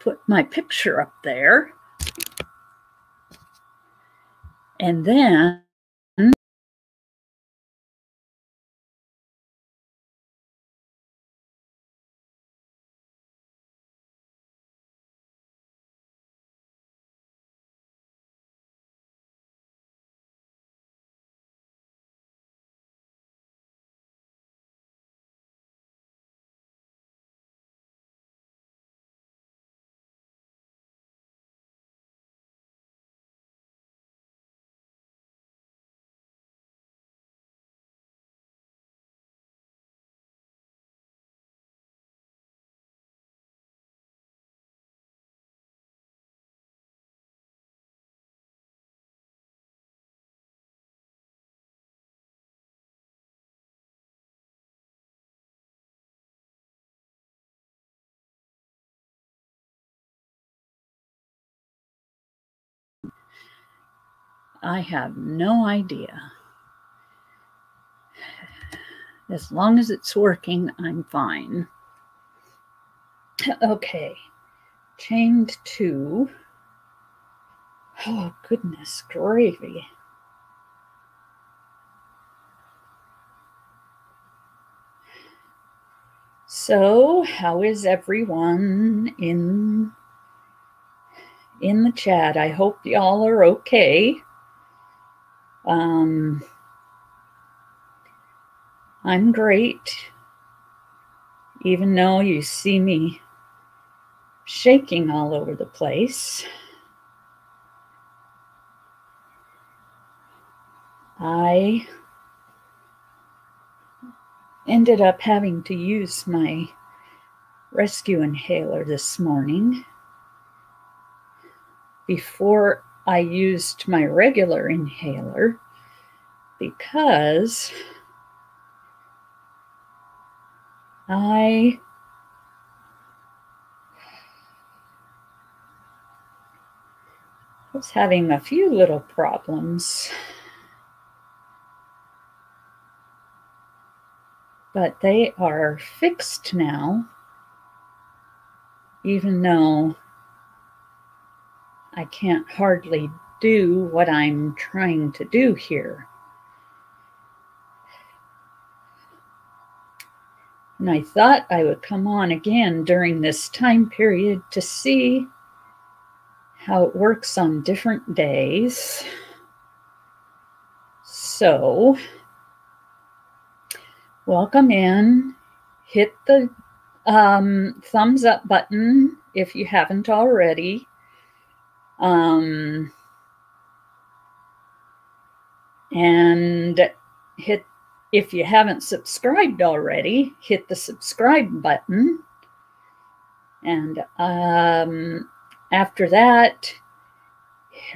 put my picture up there. And then I have no idea. As long as it's working, I'm fine. Okay, chained to. Oh, goodness gravy. So, how is everyone in in the chat? I hope y'all are okay. Um, I'm great, even though you see me shaking all over the place. I ended up having to use my rescue inhaler this morning before I used my regular inhaler because I was having a few little problems. But they are fixed now, even though I can't hardly do what I'm trying to do here. And I thought I would come on again during this time period to see how it works on different days. So, welcome in. Hit the um, thumbs up button if you haven't already. Um, and hit, if you haven't subscribed already, hit the subscribe button. And um, after that,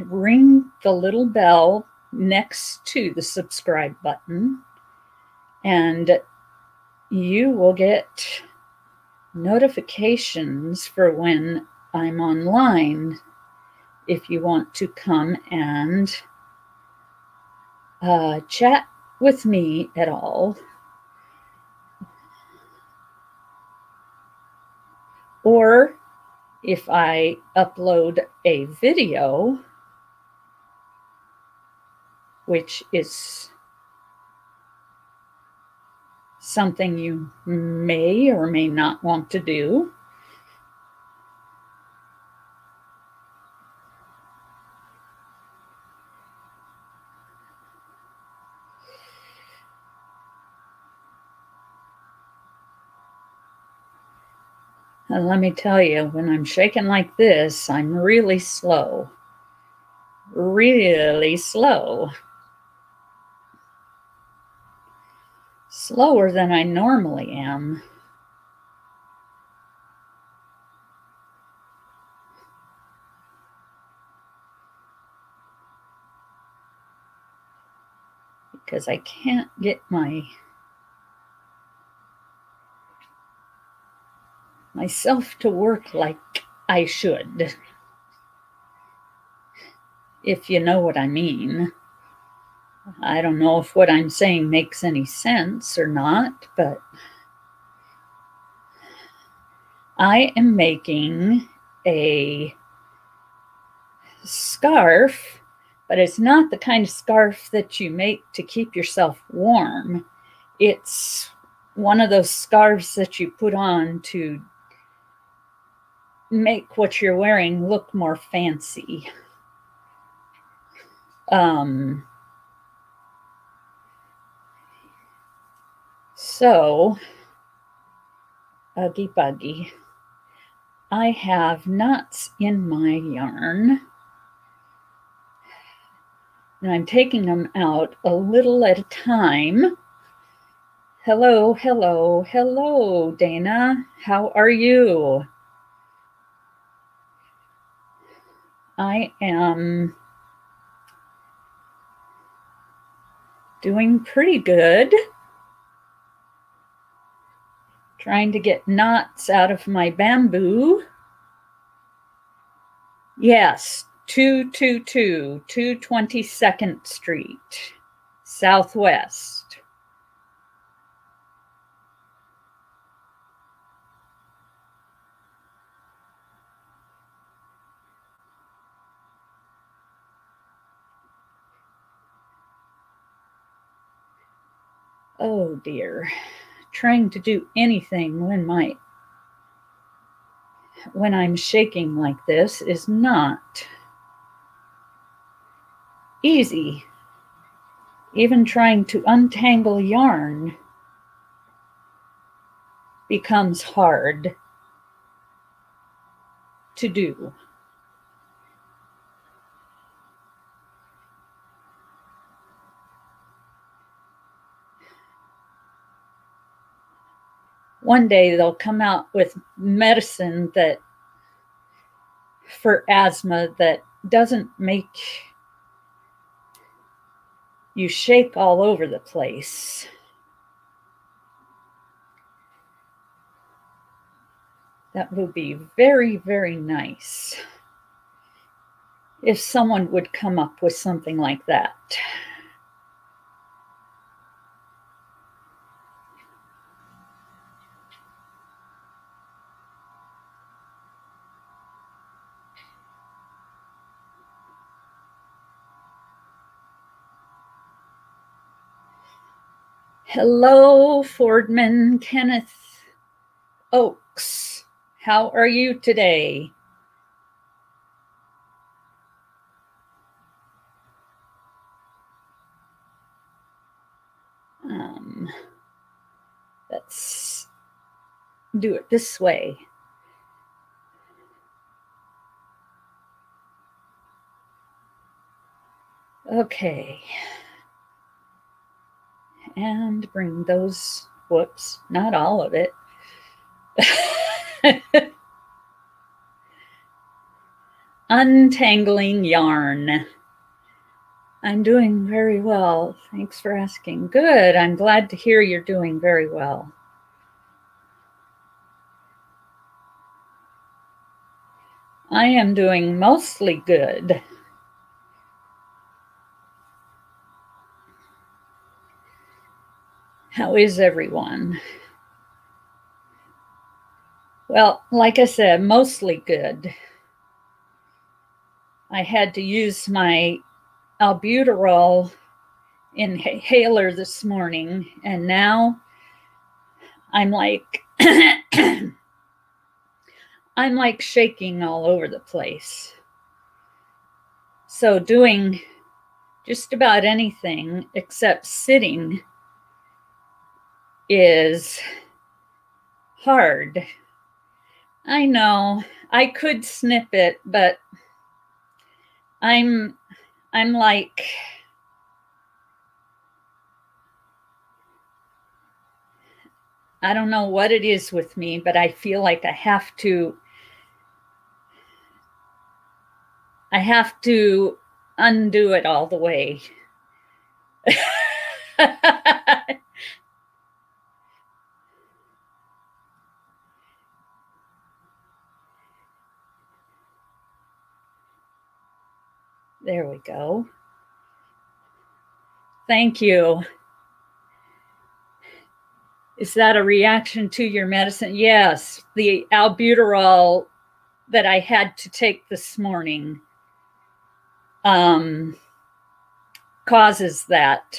ring the little bell next to the subscribe button, and you will get notifications for when I'm online if you want to come and uh, chat with me at all. Or if I upload a video, which is something you may or may not want to do, Let me tell you, when I'm shaking like this, I'm really slow. Really slow. Slower than I normally am. Because I can't get my myself to work like I should. If you know what I mean. I don't know if what I'm saying makes any sense or not, but I am making a scarf, but it's not the kind of scarf that you make to keep yourself warm. It's one of those scarves that you put on to make what you're wearing look more fancy. Um, so, Uggy Buggy, I have knots in my yarn. And I'm taking them out a little at a time. Hello, hello, hello, Dana. How are you? I am doing pretty good. Trying to get knots out of my bamboo. Yes, 222, 222nd Street, Southwest. Oh dear. Trying to do anything when my when I'm shaking like this is not easy. Even trying to untangle yarn becomes hard to do. One day they'll come out with medicine that for asthma that doesn't make you shake all over the place. That would be very, very nice if someone would come up with something like that. Hello, Fordman Kenneth Oaks. How are you today? Um, let's do it this way. Okay and bring those, whoops, not all of it. Untangling yarn. I'm doing very well. Thanks for asking. Good. I'm glad to hear you're doing very well. I am doing mostly good. How is everyone? Well, like I said, mostly good. I had to use my albuterol inhaler this morning, and now I'm like, I'm like shaking all over the place. So, doing just about anything except sitting is hard. I know I could snip it, but I'm I'm like I don't know what it is with me, but I feel like I have to I have to undo it all the way. There we go. Thank you. Is that a reaction to your medicine? Yes, the albuterol that I had to take this morning um, causes that.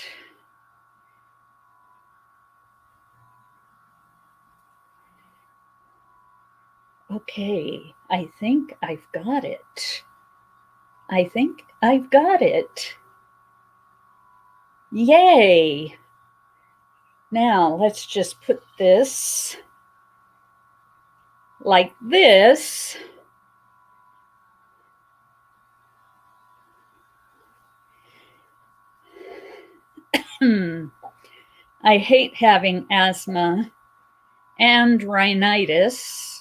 Okay, I think I've got it. I think I've got it. Yay! Now let's just put this like this. I hate having asthma and rhinitis.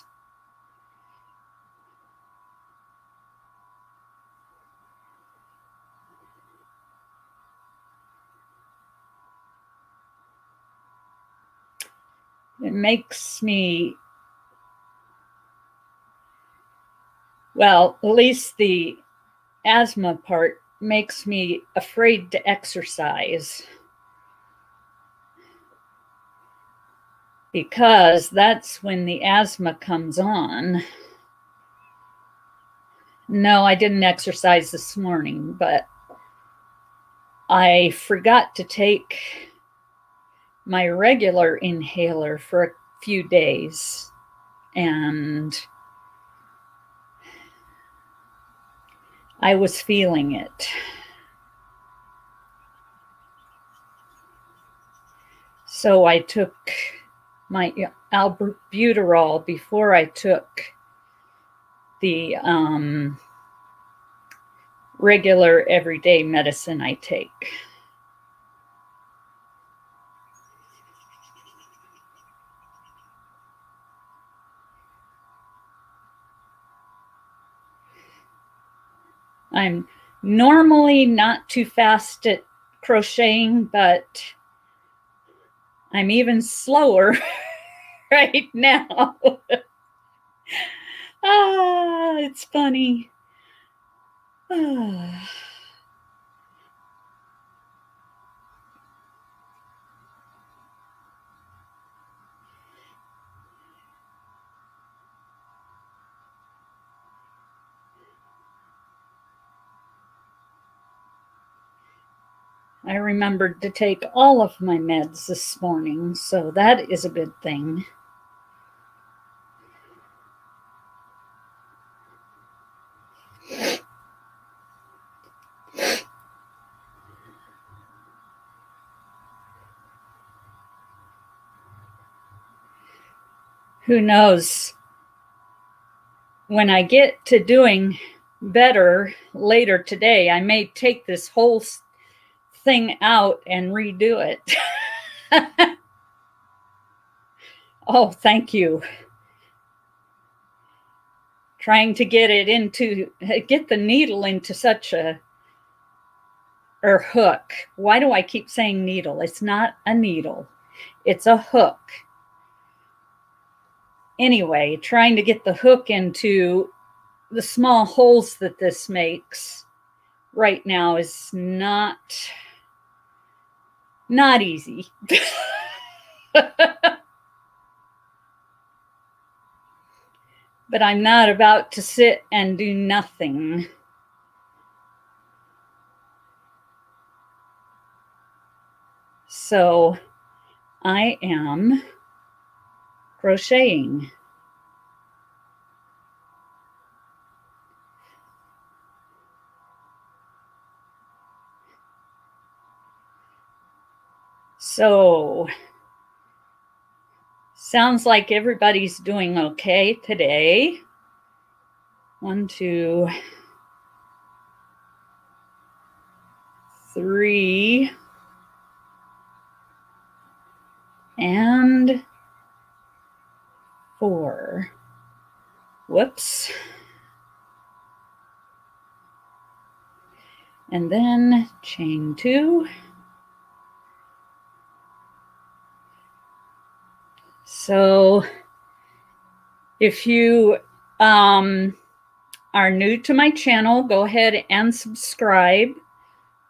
It makes me, well, at least the asthma part makes me afraid to exercise. Because that's when the asthma comes on. No, I didn't exercise this morning, but I forgot to take my regular inhaler for a few days and I was feeling it. So I took my albuterol before I took the um, regular everyday medicine I take. I'm normally not too fast at crocheting, but I'm even slower right now. ah, it's funny. Ah. I remembered to take all of my meds this morning, so that is a good thing. Who knows? When I get to doing better later today, I may take this whole thing out and redo it. oh, thank you. Trying to get it into, get the needle into such a, or hook. Why do I keep saying needle? It's not a needle, it's a hook. Anyway, trying to get the hook into the small holes that this makes right now is not not easy. but I'm not about to sit and do nothing. So I am crocheting. So, sounds like everybody's doing okay today. One, two, three, and four. Whoops. And then chain two. So if you um, are new to my channel, go ahead and subscribe.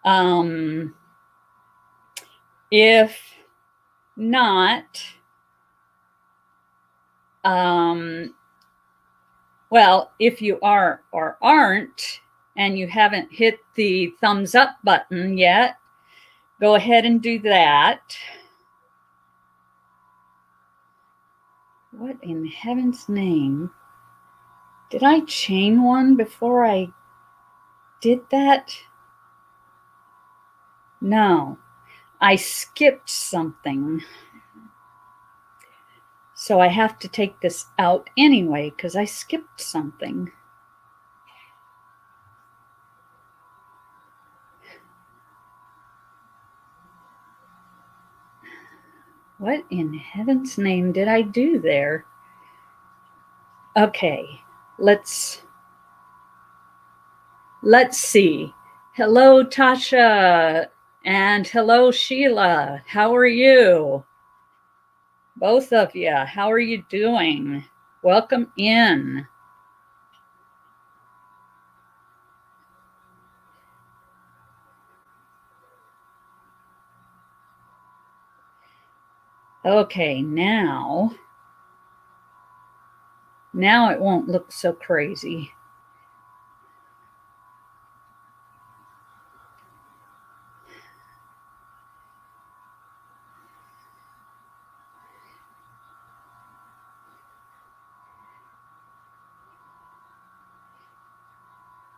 Um, if not, um, Well, if you are or aren't, and you haven't hit the thumbs up button yet, go ahead and do that. What in heaven's name? Did I chain one before I did that? No, I skipped something. So I have to take this out anyway because I skipped something. What in heaven's name did I do there? Okay, let's let's see. Hello Tasha and hello Sheila. How are you? both of you. How are you doing? Welcome in. Okay, now, now it won't look so crazy.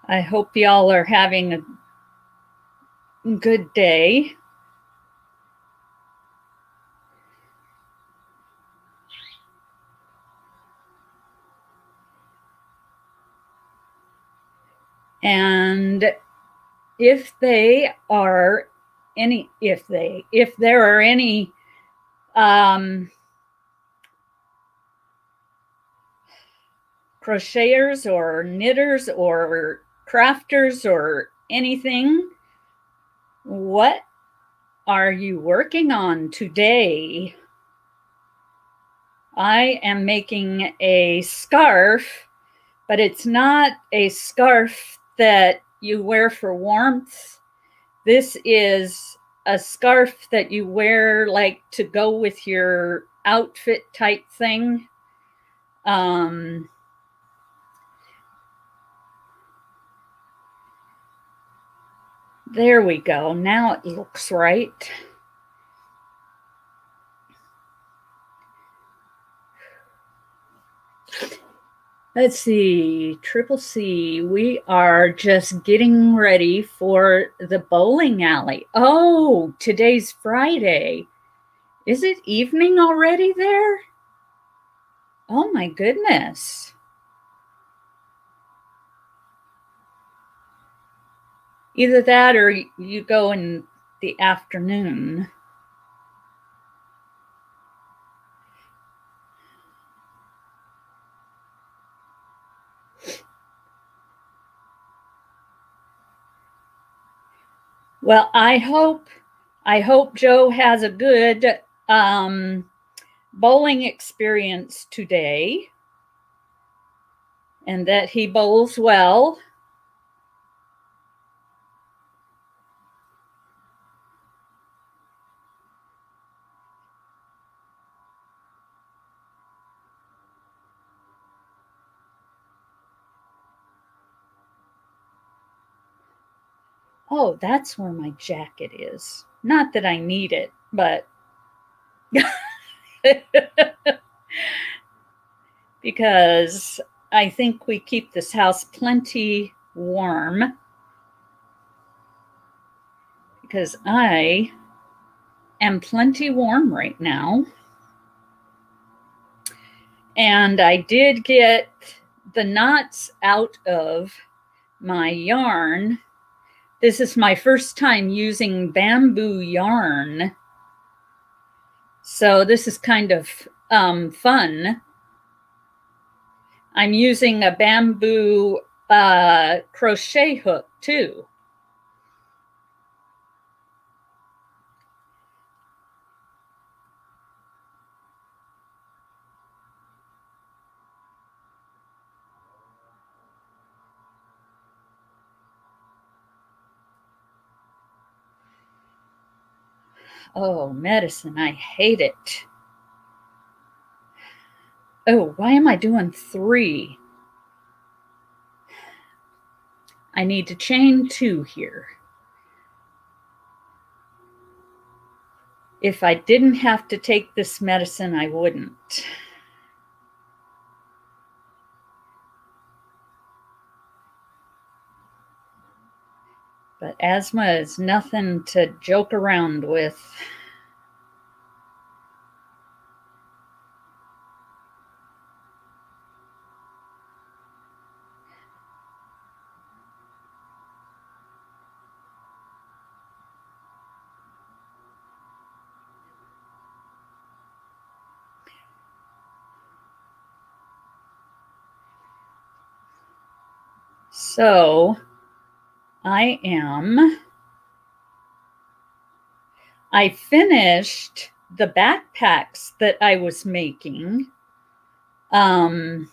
I hope y'all are having a good day. And if they are any, if they, if there are any um, crocheters or knitters or crafters or anything, what are you working on today? I am making a scarf, but it's not a scarf that you wear for warmth. This is a scarf that you wear like to go with your outfit type thing. Um, There we go. Now it looks right. Let's see, Triple C. We are just getting ready for the bowling alley. Oh, today's Friday. Is it evening already there? Oh my goodness. Either that or you go in the afternoon. Well, I hope I hope Joe has a good um, bowling experience today and that he bowls well. Oh, that's where my jacket is. Not that I need it, but because I think we keep this house plenty warm because I am plenty warm right now. And I did get the knots out of my yarn this is my first time using bamboo yarn. So this is kind of um, fun. I'm using a bamboo uh, crochet hook too. Oh, medicine, I hate it. Oh, why am I doing three? I need to chain two here. If I didn't have to take this medicine, I wouldn't. Asthma is nothing to joke around with. So I am, I finished the backpacks that I was making. Um,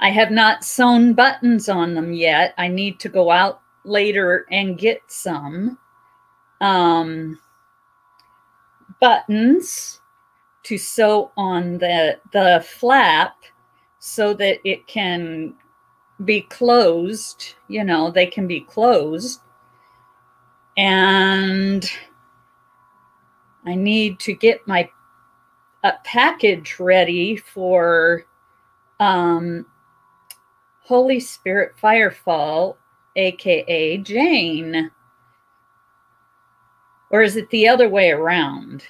I have not sewn buttons on them yet. I need to go out later and get some um, buttons to sew on the the flap so that it can be closed, you know, they can be closed. And I need to get my a package ready for um, Holy Spirit Firefall, aka Jane. Or is it the other way around?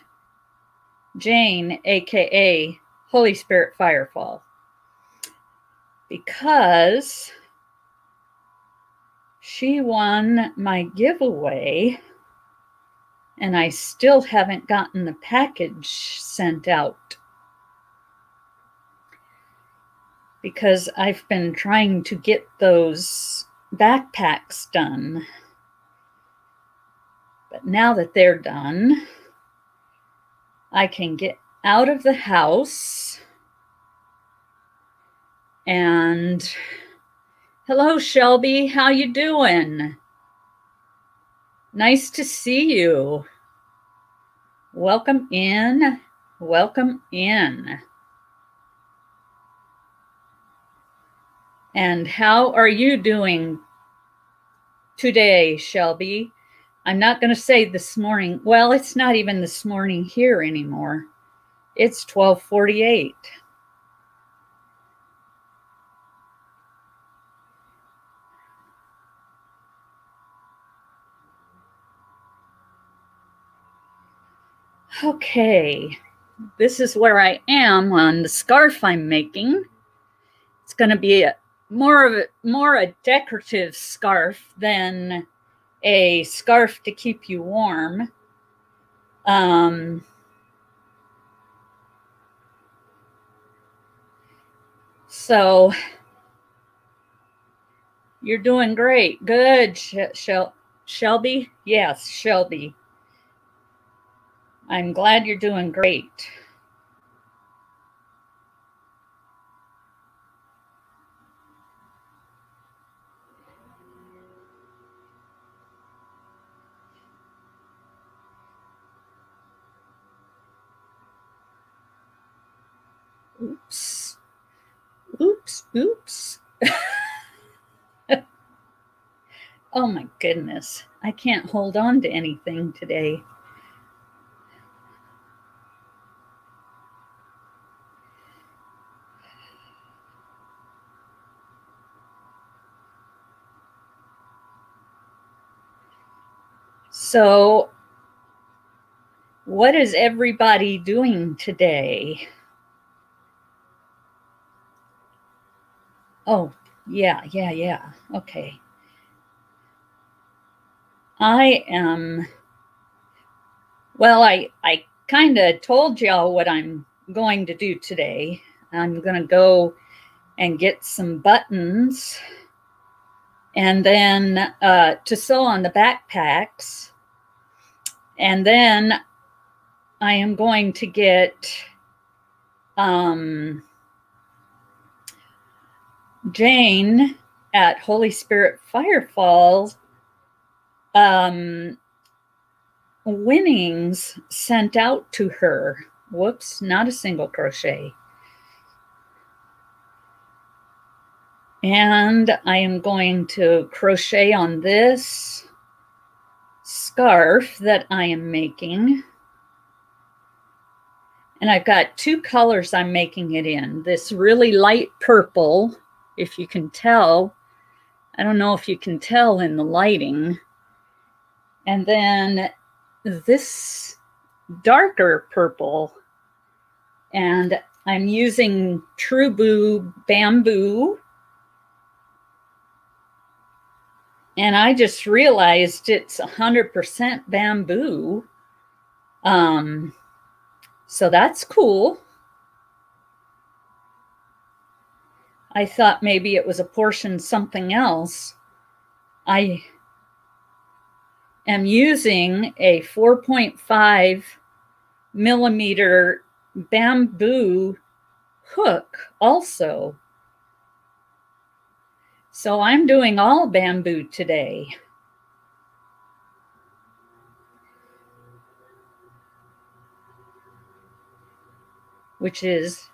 Jane, aka Holy Spirit Firefall because she won my giveaway and I still haven't gotten the package sent out because I've been trying to get those backpacks done. But now that they're done, I can get out of the house and hello, Shelby. How you doing? Nice to see you. Welcome in. Welcome in. And how are you doing today, Shelby? I'm not going to say this morning. Well, it's not even this morning here anymore. It's 1248. Okay, this is where I am on the scarf I'm making. It's going to be a, more of a, more a decorative scarf than a scarf to keep you warm. Um, so you're doing great. Good, Shel Shelby. Yes, Shelby. I'm glad you're doing great. Oops. Oops, oops. oh my goodness. I can't hold on to anything today. So, what is everybody doing today? Oh, yeah, yeah, yeah. Okay. I am, well, I, I kind of told y'all what I'm going to do today. I'm going to go and get some buttons and then uh, to sew on the backpacks and then I am going to get um, Jane at Holy Spirit Firefalls um, winnings sent out to her. Whoops, not a single crochet. And I am going to crochet on this scarf that I am making. And I've got two colors I'm making it in. This really light purple, if you can tell. I don't know if you can tell in the lighting. And then this darker purple. And I'm using True bamboo. And I just realized it's 100% bamboo. Um, so that's cool. I thought maybe it was a portion something else. I am using a 4.5 millimeter bamboo hook also. So I'm doing all bamboo today. Which is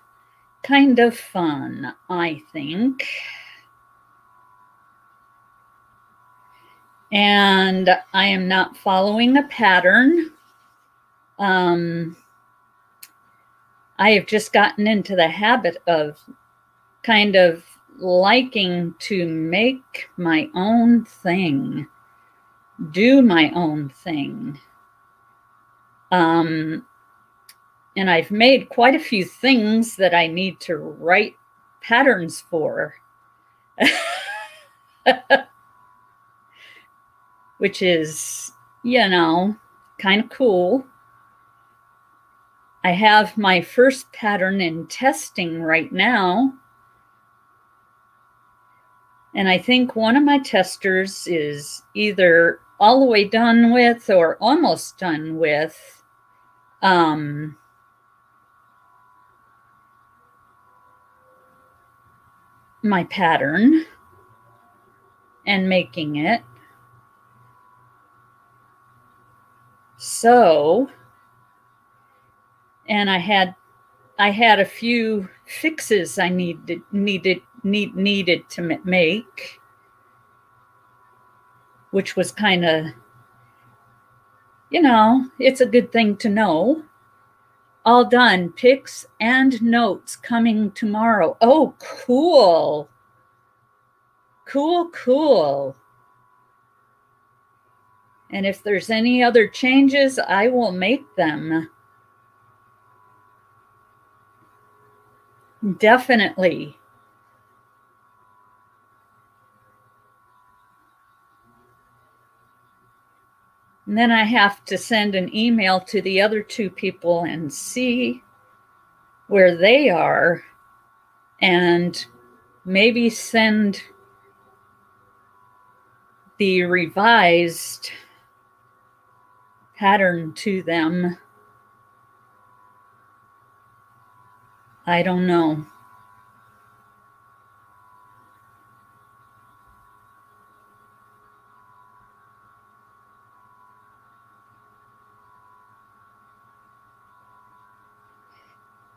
kind of fun, I think. And I am not following a pattern. Um, I have just gotten into the habit of kind of liking to make my own thing, do my own thing. Um, and I've made quite a few things that I need to write patterns for. Which is, you know, kind of cool. I have my first pattern in testing right now. And I think one of my testers is either all the way done with or almost done with um, my pattern and making it. So, and I had I had a few fixes I needed needed need needed to make, which was kind of, you know, it's a good thing to know. All done. Pics and notes coming tomorrow. Oh, cool. Cool, cool. And if there's any other changes, I will make them. Definitely. And then I have to send an email to the other two people and see where they are and maybe send the revised pattern to them. I don't know.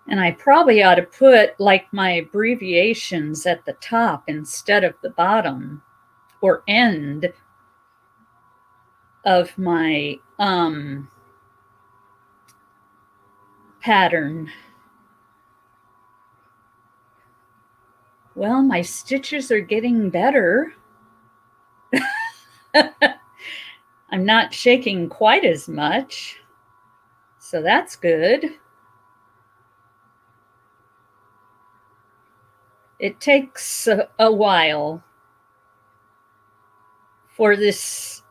And I probably ought to put like my abbreviations at the top instead of the bottom or end of my um, pattern. Well, my stitches are getting better. I'm not shaking quite as much, so that's good. It takes a, a while for this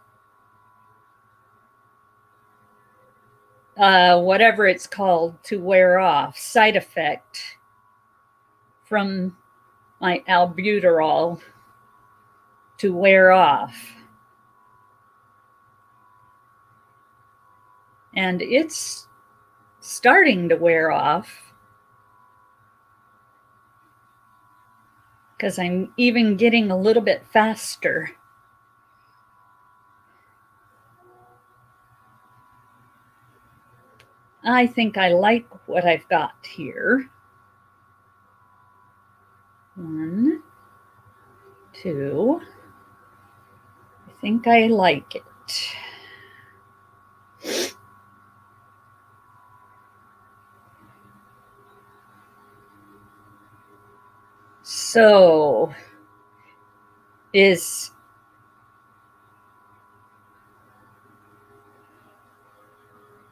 uh, whatever it's called to wear off. Side effect from my albuterol to wear off. And it's starting to wear off because I'm even getting a little bit faster. I think I like what I've got here. One, two. I think I like it. So, is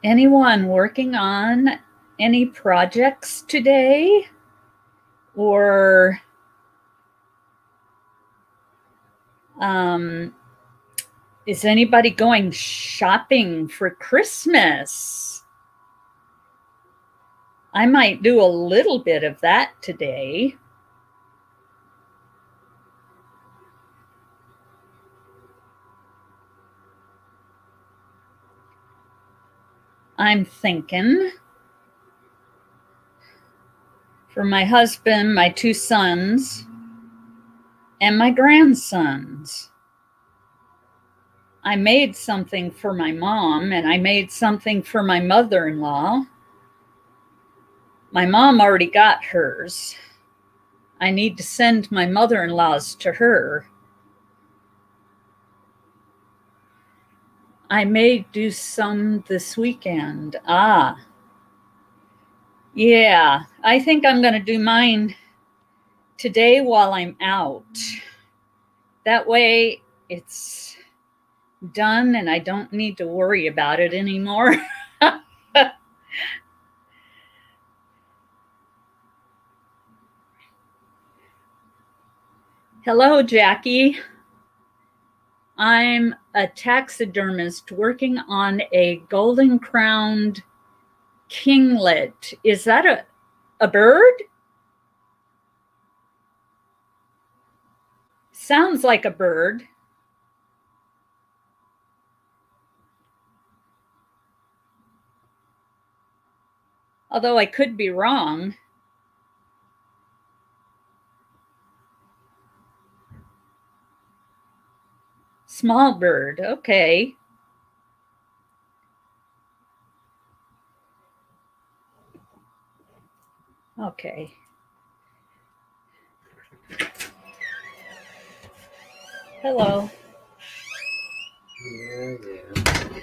anyone working on any projects today? Or um, is anybody going shopping for Christmas? I might do a little bit of that today. I'm thinking for my husband, my two sons, and my grandsons. I made something for my mom and I made something for my mother in law. My mom already got hers. I need to send my mother in law's to her. I may do some this weekend. Ah. Yeah, I think I'm going to do mine today while I'm out. That way it's done and I don't need to worry about it anymore. Hello, Jackie. I'm a taxidermist working on a golden crowned kinglet. Is that a, a bird? Sounds like a bird. Although I could be wrong. Small bird. Okay. Okay. Hello. Yeah, yeah.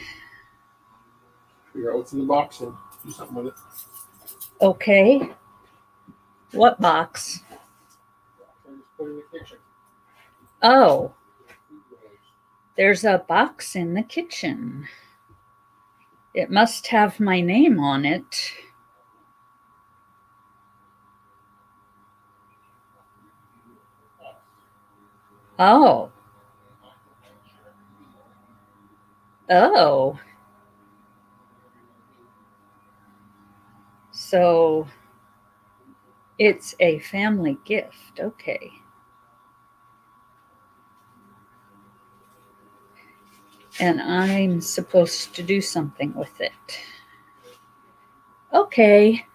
Figure out what's in the box and do something with it. Okay. What box? Put in the kitchen. Oh, there's a box in the kitchen. It must have my name on it. Oh. Oh. So it's a family gift. Okay. And I'm supposed to do something with it. Okay.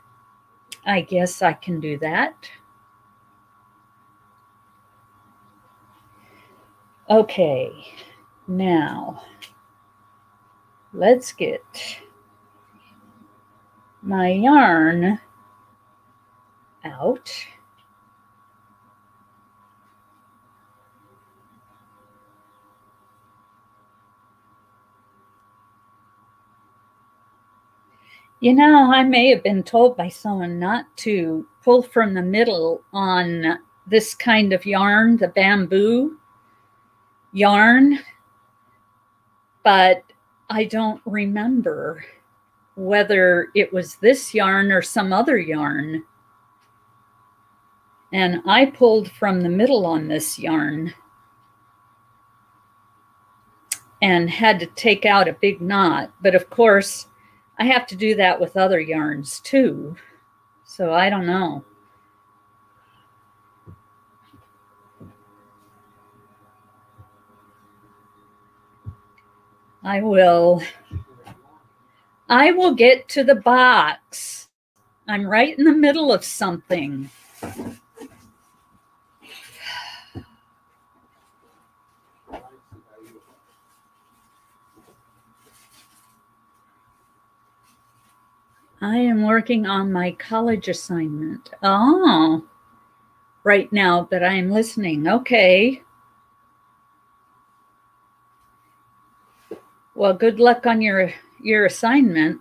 I guess I can do that. Okay. Now, let's get my yarn out. You know, I may have been told by someone not to pull from the middle on this kind of yarn, the bamboo yarn, but I don't remember whether it was this yarn or some other yarn. And I pulled from the middle on this yarn and had to take out a big knot. But of course, I have to do that with other yarns too. So I don't know. I will. I will get to the box. I'm right in the middle of something. I am working on my college assignment. Oh, right now, but I am listening. Okay. Well, good luck on your your assignment.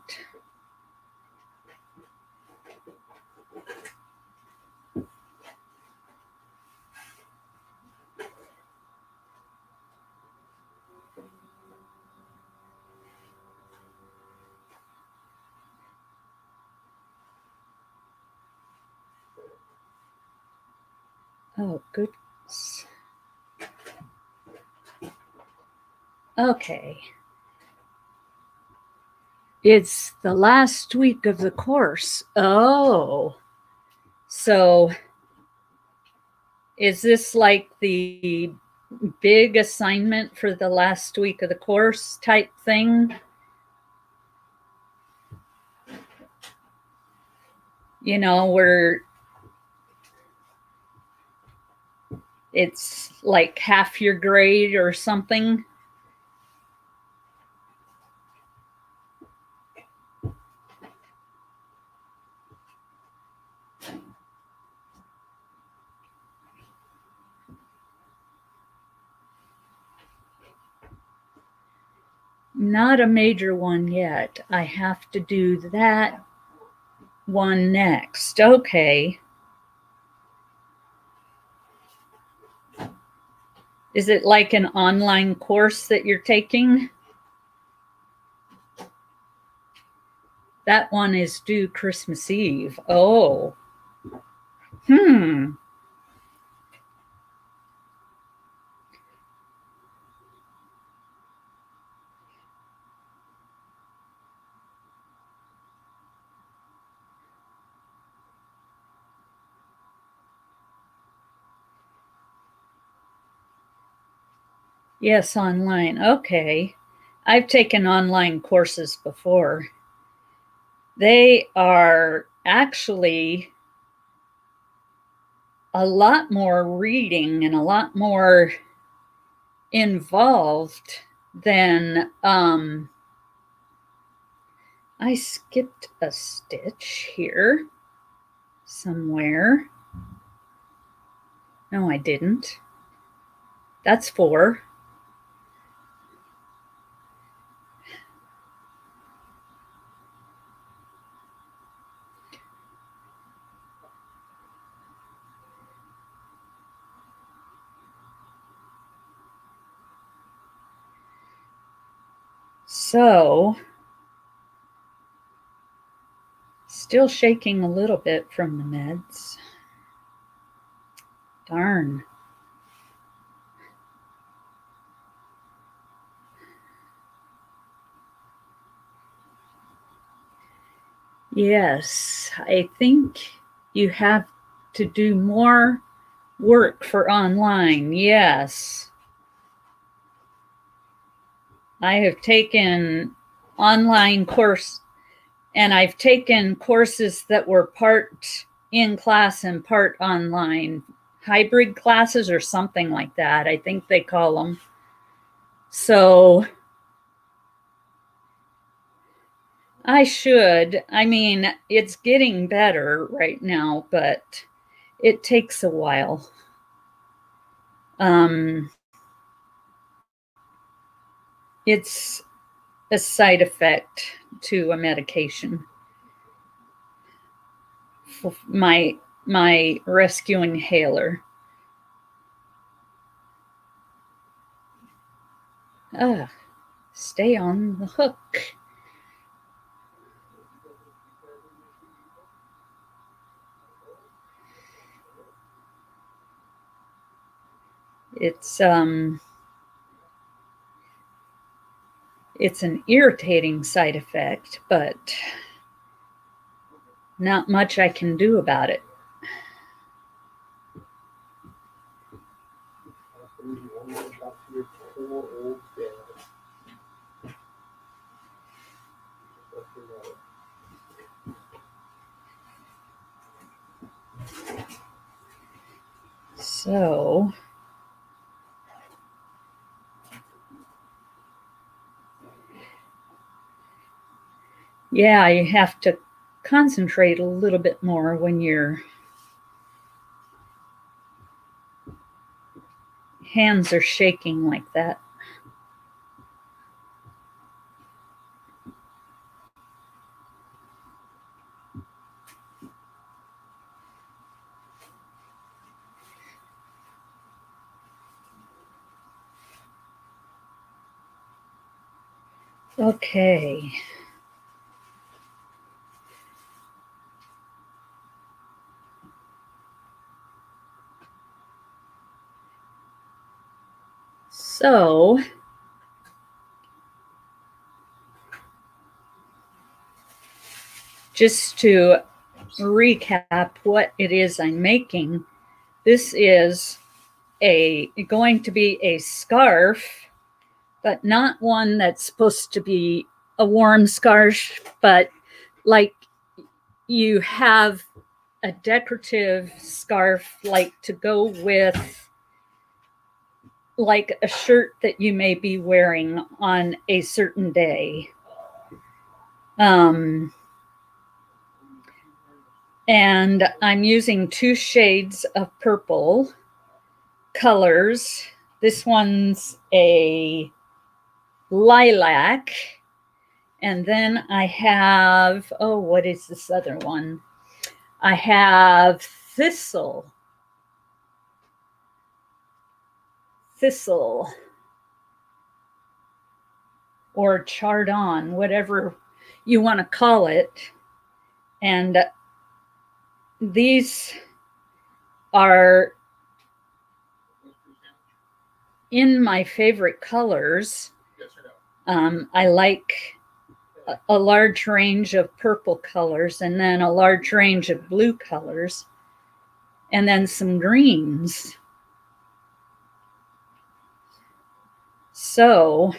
Oh, goodness. Okay. It's the last week of the course. Oh. So is this like the big assignment for the last week of the course type thing? You know, where it's like half your grade or something. Not a major one yet. I have to do that one next. Okay. Is it like an online course that you're taking? That one is due Christmas Eve. Oh. Hmm. Yes, online. Okay. I've taken online courses before. They are actually a lot more reading and a lot more involved than um, I skipped a stitch here somewhere. No, I didn't. That's four. So, still shaking a little bit from the meds. Darn. Yes, I think you have to do more work for online. Yes. I have taken online course and I've taken courses that were part in class and part online, hybrid classes or something like that. I think they call them. So I should. I mean, it's getting better right now, but it takes a while. Um, it's a side effect to a medication. My my rescue inhaler. Ah, stay on the hook. It's um it's an irritating side effect, but not much I can do about it. So, yeah, you have to concentrate a little bit more when your hands are shaking like that. Okay. So, just to recap what it is I'm making, this is a going to be a scarf, but not one that's supposed to be a warm scarf, but like you have a decorative scarf like to go with like a shirt that you may be wearing on a certain day. Um, and I'm using two shades of purple colors. This one's a lilac. And then I have, oh, what is this other one? I have thistle. Thistle or chardon, whatever you want to call it. And these are in my favorite colors. Yes or no? Um, I like a, a large range of purple colors and then a large range of blue colors and then some greens. So,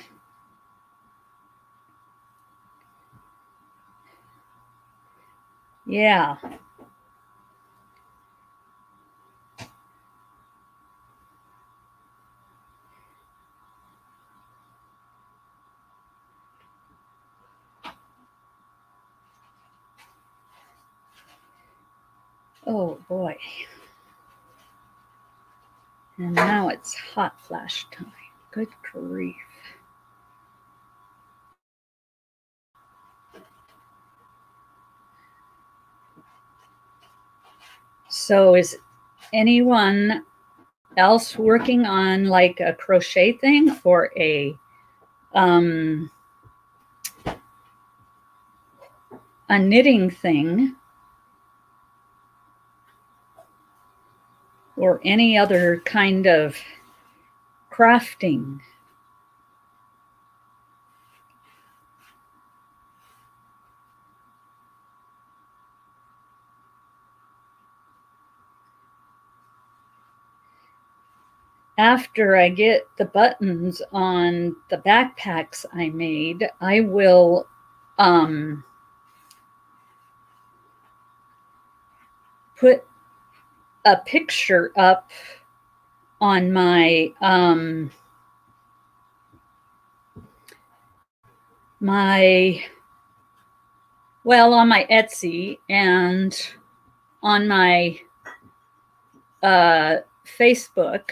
yeah. Oh boy. And now it's hot flash time. Good grief. So is anyone else working on like a crochet thing or a um a knitting thing or any other kind of crafting. After I get the buttons on the backpacks I made, I will um, put a picture up on my um my well on my Etsy and on my uh Facebook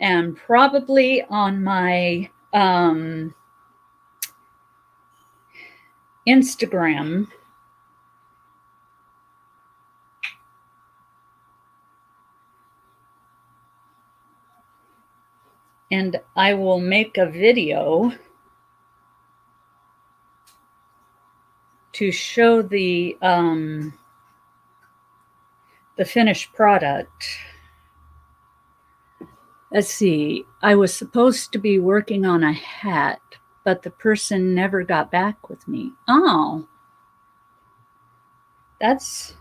and probably on my um Instagram and I will make a video to show the um, the finished product. Let's see. I was supposed to be working on a hat, but the person never got back with me. Oh, that's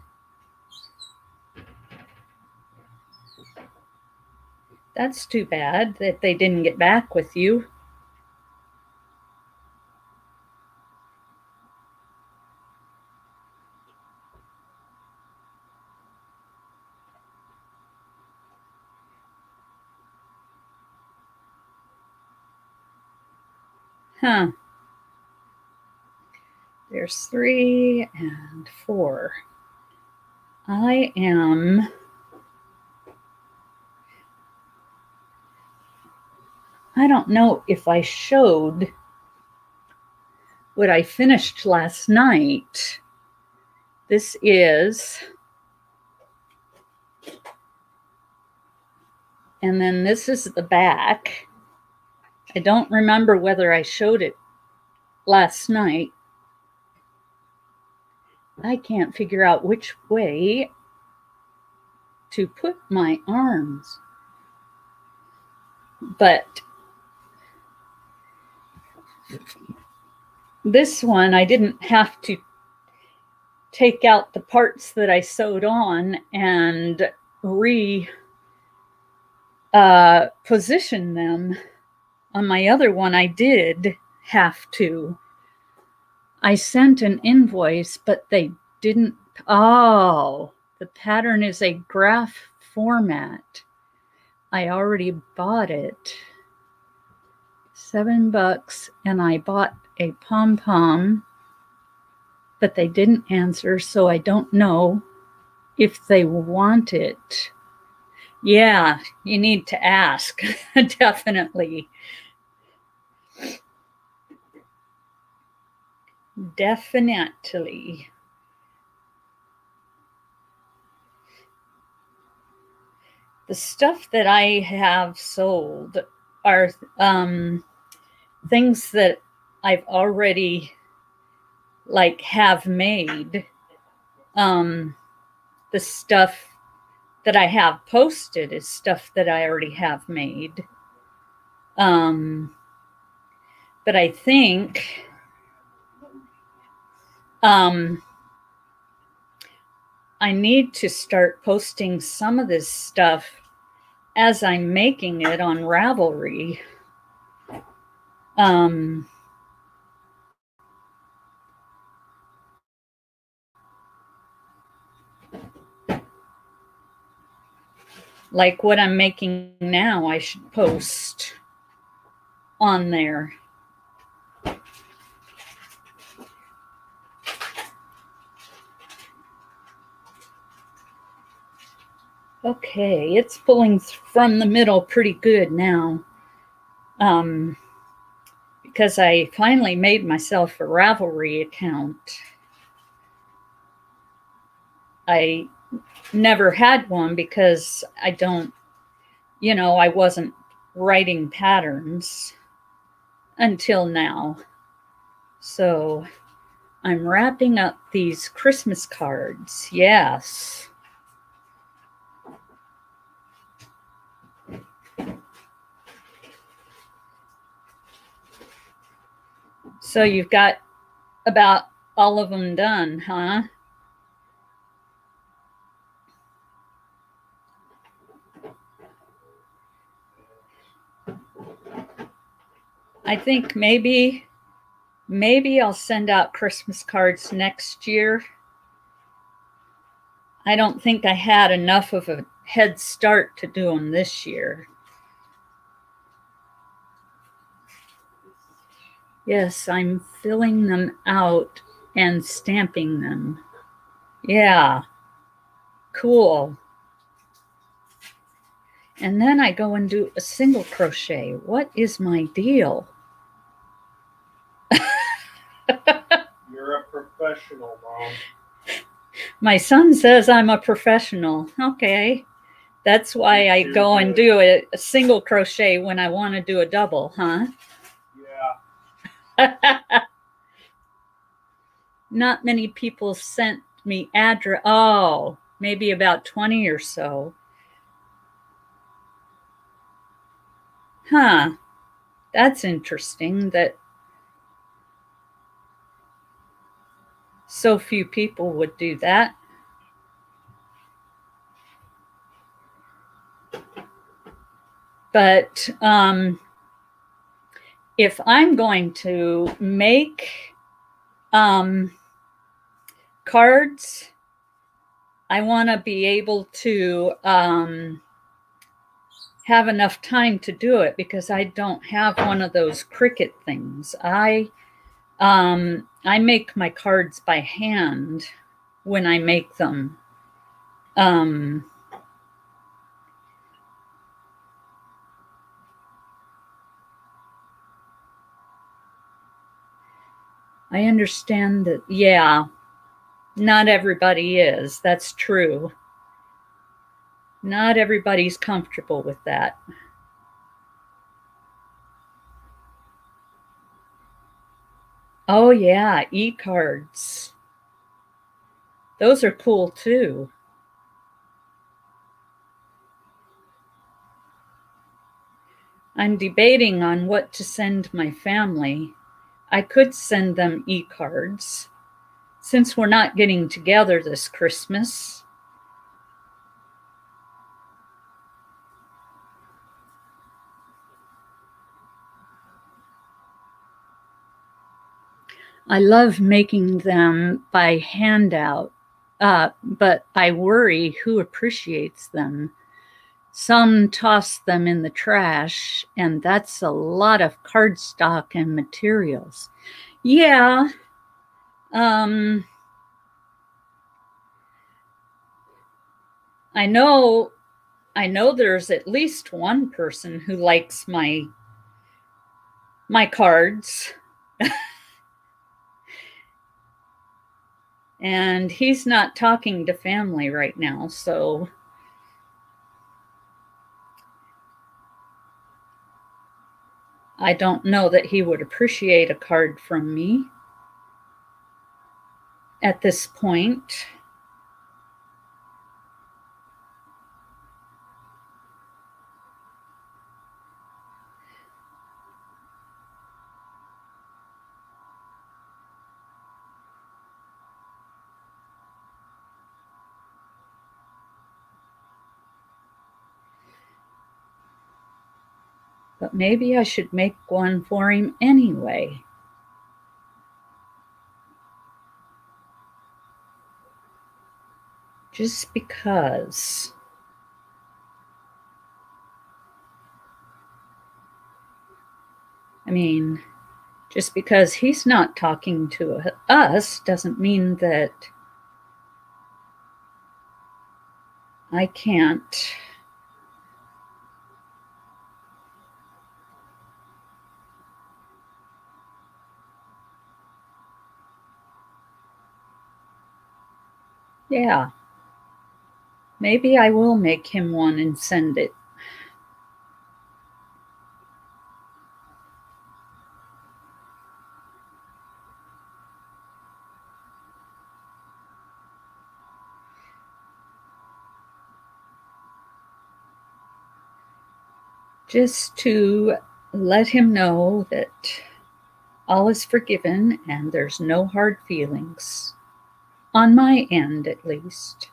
That's too bad that they didn't get back with you. Huh. There's three and four. I am I don't know if I showed what I finished last night. This is, and then this is the back. I don't remember whether I showed it last night. I can't figure out which way to put my arms. But this one, I didn't have to take out the parts that I sewed on and re uh, position them. On my other one, I did have to. I sent an invoice, but they didn't. Oh, the pattern is a graph format. I already bought it. Seven bucks, and I bought a pom pom, but they didn't answer, so I don't know if they want it. Yeah, you need to ask, definitely. Definitely. The stuff that I have sold are um, things that I've already like have made. Um, the stuff that I have posted is stuff that I already have made. Um, but I think um, I need to start posting some of this stuff as I'm making it on Ravelry. Um, like what I'm making now, I should post on there. Okay, it's pulling from the middle pretty good now. Um, because I finally made myself a Ravelry account. I never had one because I don't, you know, I wasn't writing patterns until now. So I'm wrapping up these Christmas cards. Yes. So you've got about all of them done, huh? I think maybe maybe I'll send out Christmas cards next year. I don't think I had enough of a head start to do them this year. Yes, I'm filling them out and stamping them. Yeah, cool. And then I go and do a single crochet. What is my deal? You're a professional, Mom. My son says I'm a professional. Okay. That's why I go and do a, a single crochet when I want to do a double, huh? Not many people sent me address. Oh, maybe about 20 or so. Huh. That's interesting that so few people would do that. But um, if I'm going to make um, cards, I want to be able to um, have enough time to do it because I don't have one of those Cricut things. I um, I make my cards by hand when I make them. Um, I understand that, yeah, not everybody is. That's true. Not everybody's comfortable with that. Oh, yeah, e cards. Those are cool too. I'm debating on what to send my family. I could send them e cards since we're not getting together this Christmas. I love making them by handout, uh, but I worry who appreciates them. Some toss them in the trash, and that's a lot of cardstock and materials. Yeah. Um, I know I know there's at least one person who likes my my cards. and he's not talking to family right now, so I don't know that he would appreciate a card from me at this point. But maybe I should make one for him anyway. Just because. I mean, just because he's not talking to us doesn't mean that I can't Yeah. Maybe I will make him one and send it. Just to let him know that all is forgiven and there's no hard feelings on my end at least.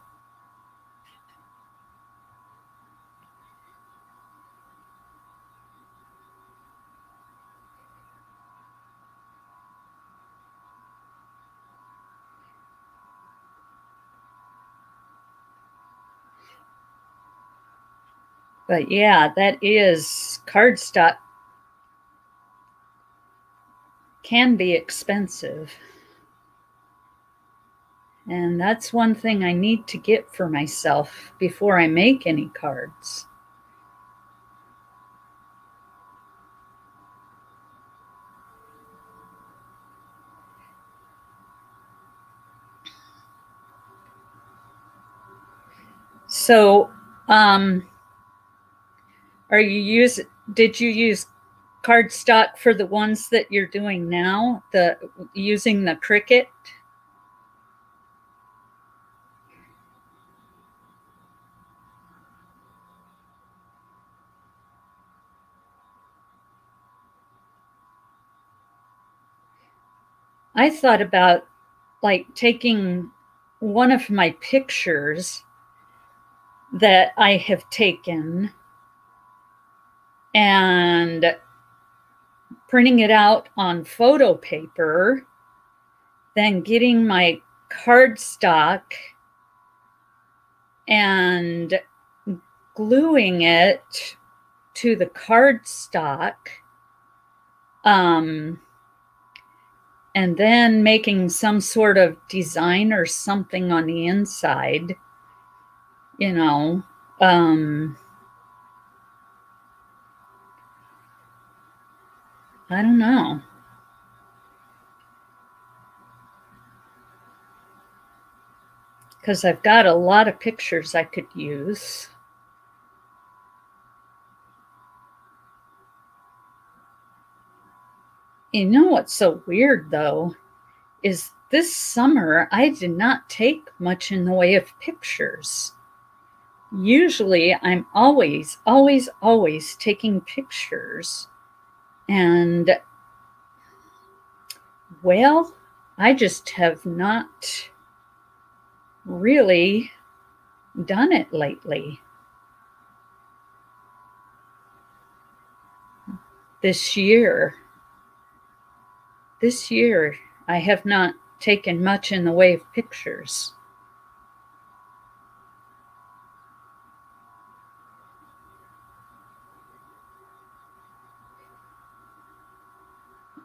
But yeah, that is cardstock can be expensive. And that's one thing I need to get for myself before I make any cards. So, um, are you use? Did you use cardstock for the ones that you're doing now? The using the Cricut. I thought about like taking one of my pictures that I have taken and printing it out on photo paper, then getting my cardstock and gluing it to the cardstock. Um, and then making some sort of design or something on the inside, you know, um, I don't know. Because I've got a lot of pictures I could use. You know what's so weird though is this summer I did not take much in the way of pictures. Usually I'm always, always, always taking pictures. And well, I just have not really done it lately. This year, this year, I have not taken much in the way of pictures.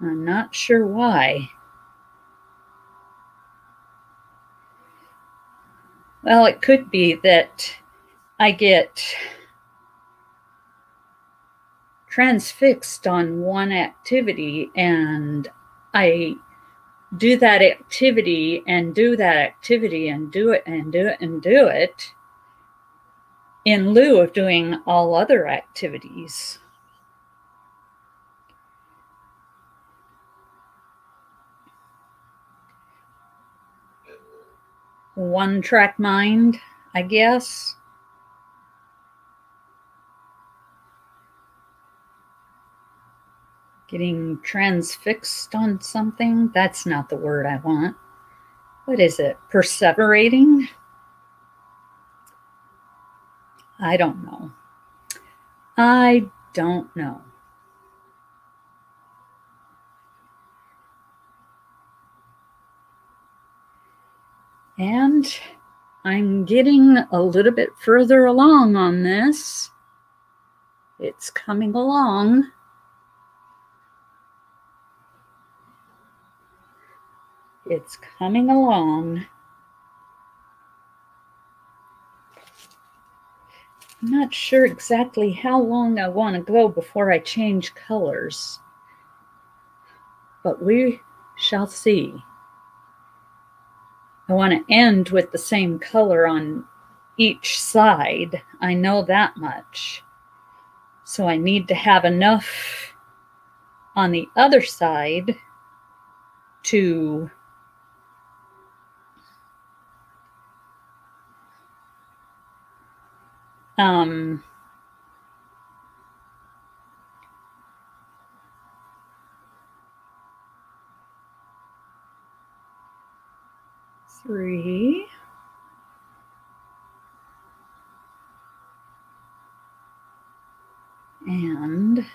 I'm not sure why. Well, it could be that I get transfixed on one activity and I do that activity and do that activity and do it and do it and do it in lieu of doing all other activities. One track mind, I guess. Getting transfixed on something? That's not the word I want. What is it? Perseverating? I don't know. I don't know. And I'm getting a little bit further along on this. It's coming along. It's coming along. I'm not sure exactly how long I want to go before I change colors, but we shall see. I want to end with the same color on each side. I know that much. So I need to have enough on the other side to um, three, and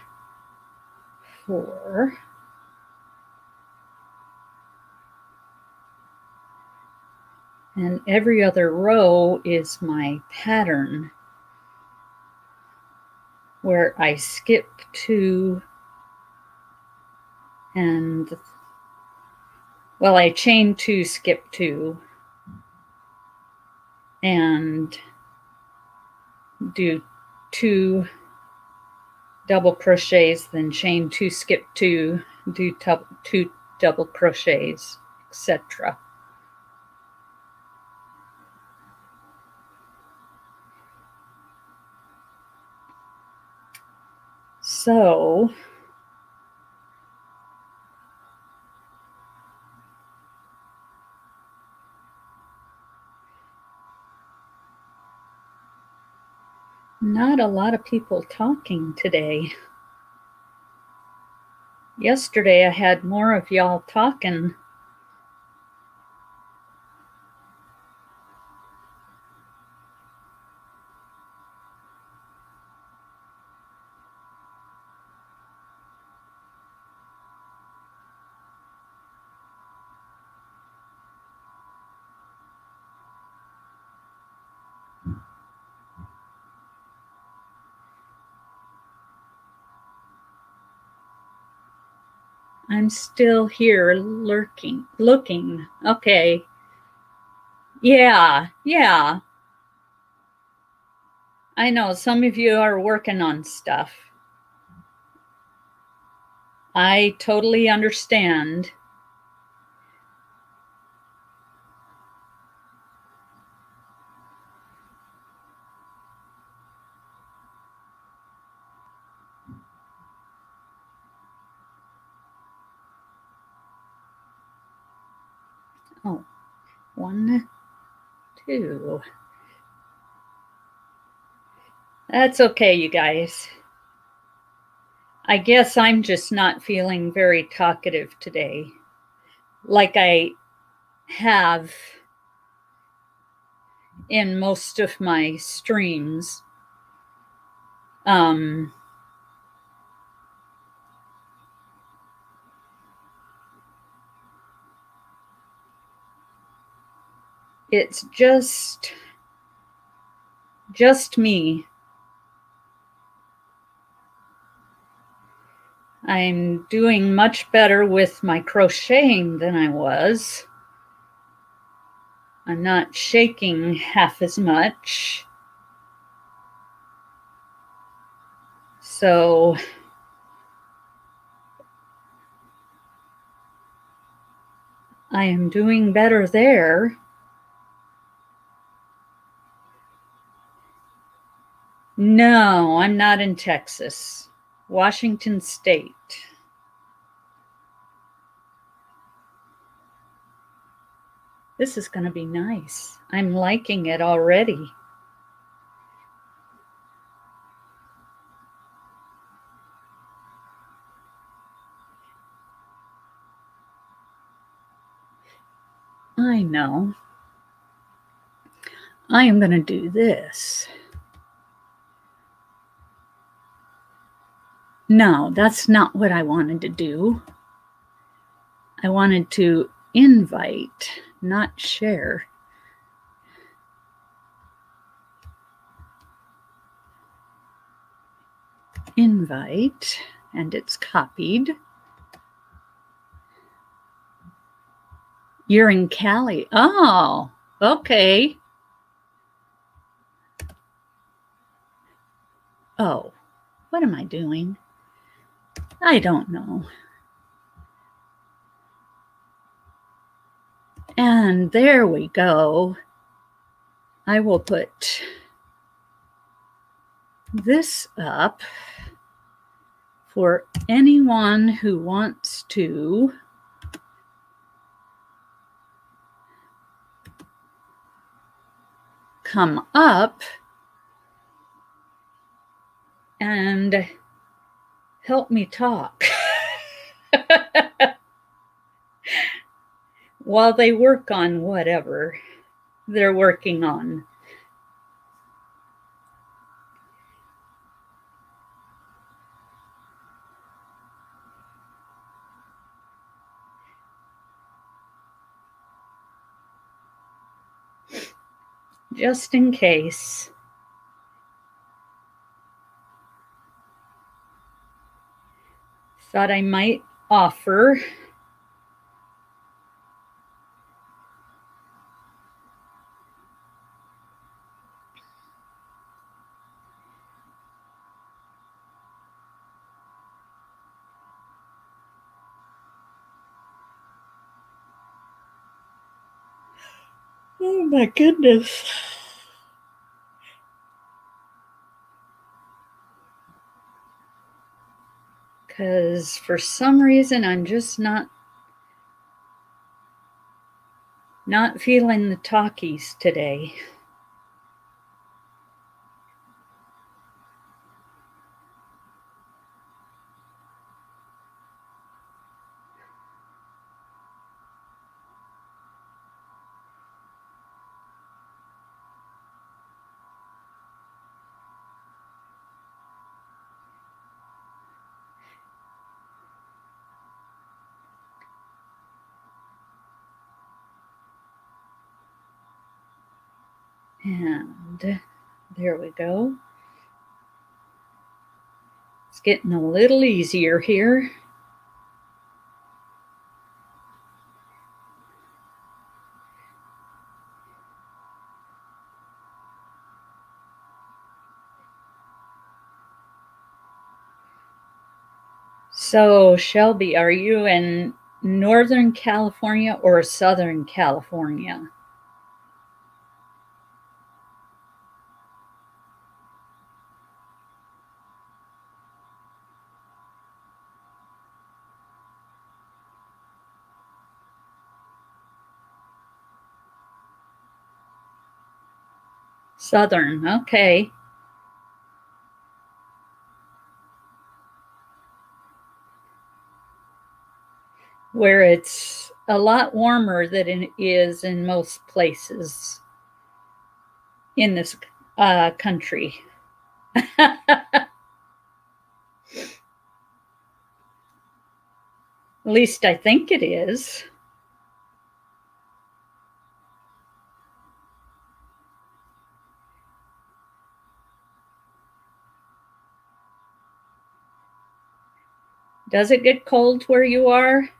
four. And every other row is my pattern where I skip two and well, I chain two, skip two, and do two double crochets, then chain two, skip two, do two double crochets, etc. So not a lot of people talking today. Yesterday I had more of y'all talking Still here lurking, looking. Okay. Yeah, yeah. I know some of you are working on stuff. I totally understand. Oh, one, two. That's okay, you guys. I guess I'm just not feeling very talkative today, like I have in most of my streams. Um, it's just just me I'm doing much better with my crocheting than I was. I'm not shaking half as much. So I am doing better there. No, I'm not in Texas. Washington State. This is going to be nice. I'm liking it already. I know. I am going to do this. No, that's not what I wanted to do. I wanted to invite, not share. Invite, and it's copied. You're in Cali. Oh, okay. Oh, what am I doing? I don't know. And there we go. I will put this up for anyone who wants to come up and help me talk while they work on whatever they're working on. Just in case. Thought I might offer Oh my goodness. Because for some reason I'm just not not feeling the talkies today. And there we go. It's getting a little easier here. So, Shelby, are you in Northern California or Southern California? Southern, okay. Where it's a lot warmer than it is in most places in this uh, country. At least I think it is. Does it get cold where you are?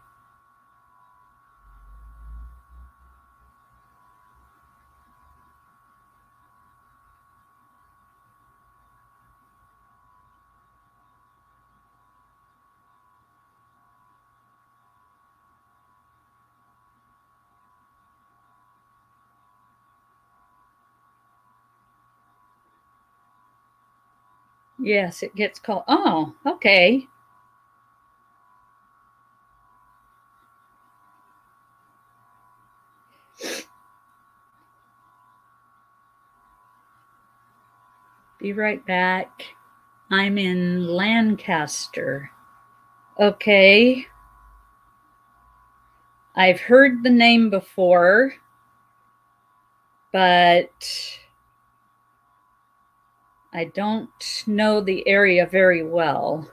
Yes, it gets cold. Oh, okay. Be right back. I'm in Lancaster. Okay. I've heard the name before, but I don't know the area very well.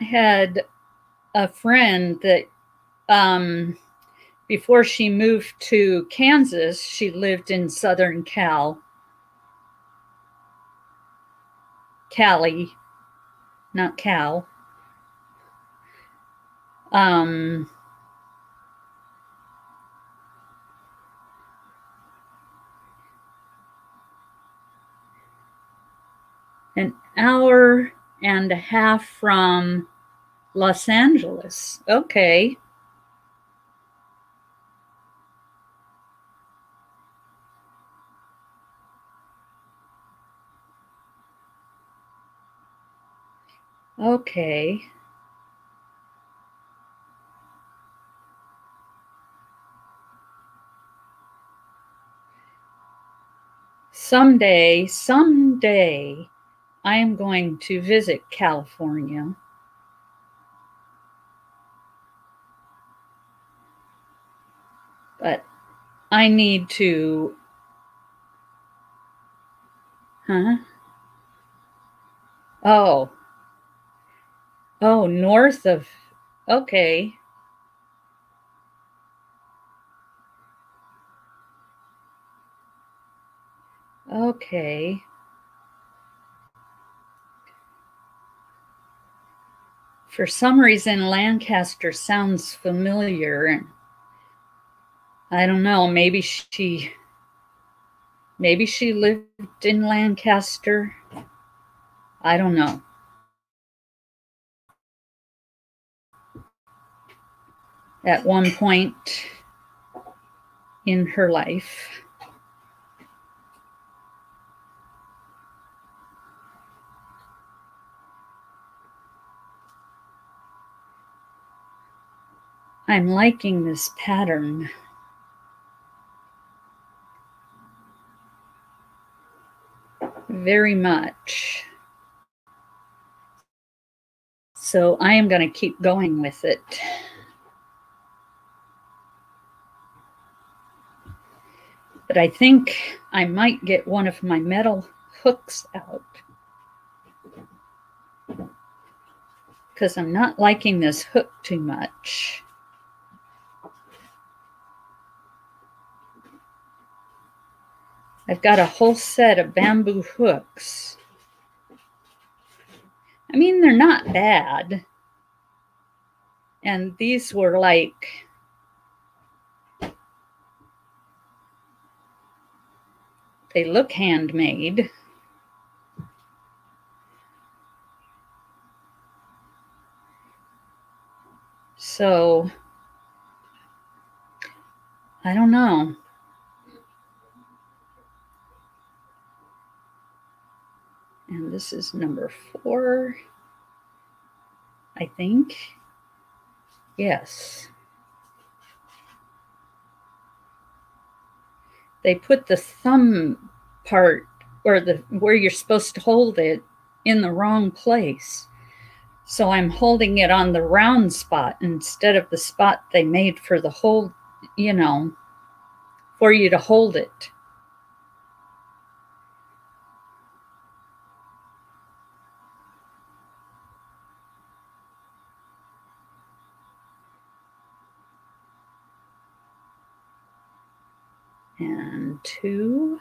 I had a friend that um, before she moved to Kansas, she lived in Southern Cal, Cali, not Cal. Um, an hour and a half from Los Angeles. Okay. Okay. Someday, someday, I am going to visit California. But I need to. Huh? Oh. Oh, north of. Okay. Okay. For some reason, Lancaster sounds familiar. I don't know. Maybe she, maybe she lived in Lancaster. I don't know. At one point in her life. I'm liking this pattern. very much. So I am going to keep going with it. But I think I might get one of my metal hooks out. Because I'm not liking this hook too much. I've got a whole set of bamboo hooks. I mean, they're not bad. And these were like, they look handmade. So, I don't know. And this is number four, I think. Yes. They put the thumb part or the where you're supposed to hold it in the wrong place. So I'm holding it on the round spot instead of the spot they made for the hold, you know, for you to hold it. And two.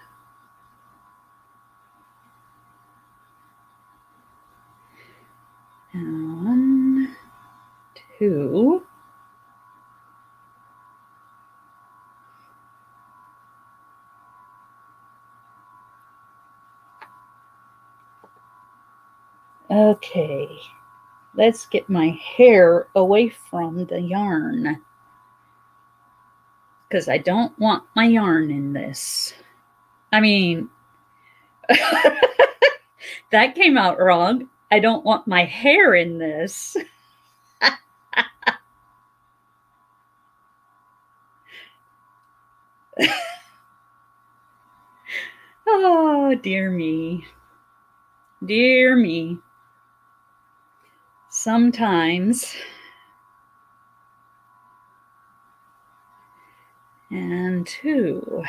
And one, two. Okay, let's get my hair away from the yarn because I don't want my yarn in this. I mean, that came out wrong. I don't want my hair in this. oh, dear me. Dear me. Sometimes. And two.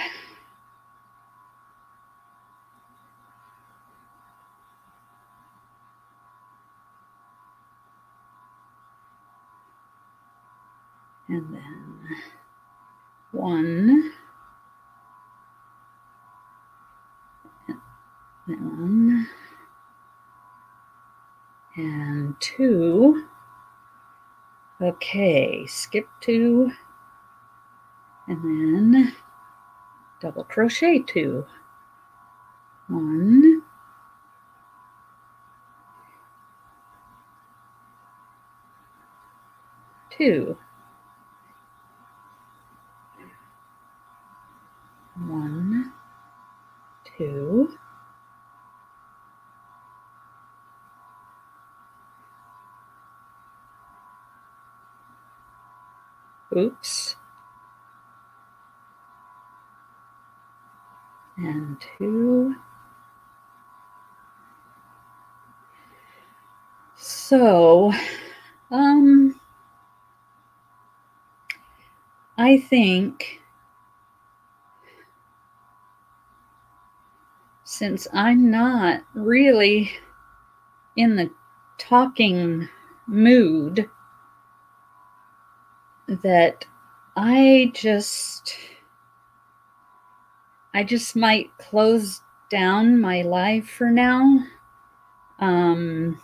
and then one, one, and two. Okay, skip two, and then double crochet two. One, two. One, two, oops, and two. So, um, I think since I'm not really in the talking mood, that I just, I just might close down my live for now. Um,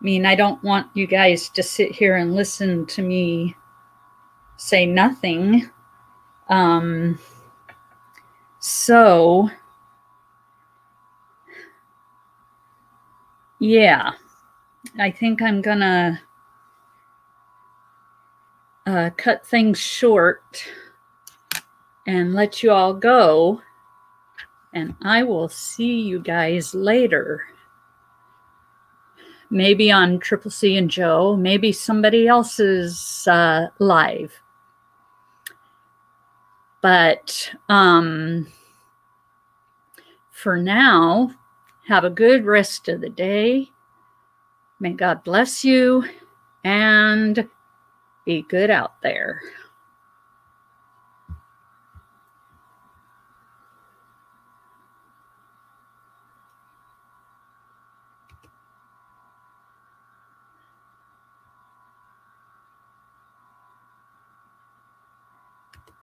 I mean, I don't want you guys to sit here and listen to me say nothing. Um, so, yeah, I think I'm gonna uh, cut things short and let you all go. And I will see you guys later. Maybe on Triple C and Joe, maybe somebody else's uh, live. But um, for now, have a good rest of the day. May God bless you and be good out there.